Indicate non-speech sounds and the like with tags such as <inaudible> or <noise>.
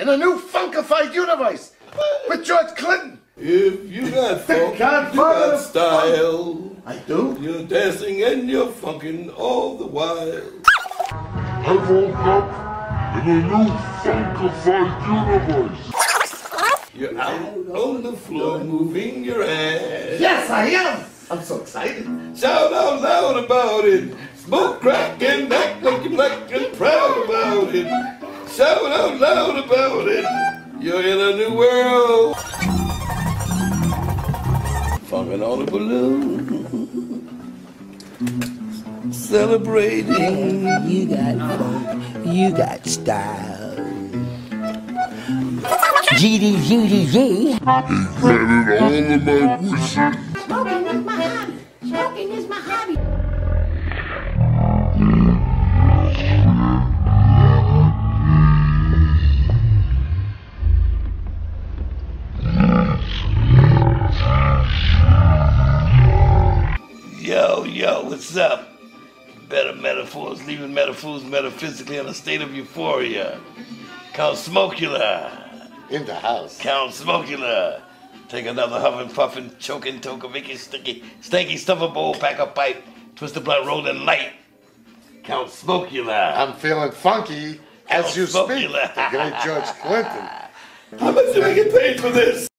in a new funkified universe with George Clinton. If you got <laughs> funk, you got style. I do. You're dancing and you're funking all the while. I woke up in a new funkified universe. You're out on the floor moving your ass. Yes, I am. I'm so excited. Shout out loud about it. Smoke crack and act like you're black and proud about it. Shout out loud about it. You're in a new world. Funkin' on a balloon. Celebrating. You got funk. You got style. GD, GD, G. Granted all of my wishes. Yo, what's up? Better metaphors, leaving metaphors metaphysically in a state of euphoria. Count Smokula. In the house. Count Smokula. Take another huffing, puffing, choking, tokavicky, sticky, stanky, stuff a bowl, pack a pipe, twist the blunt, rolling light. Count Smokula. I'm feeling funky as Count you speak. Smokula. The great George Clinton. <laughs> How much do we get paid for this?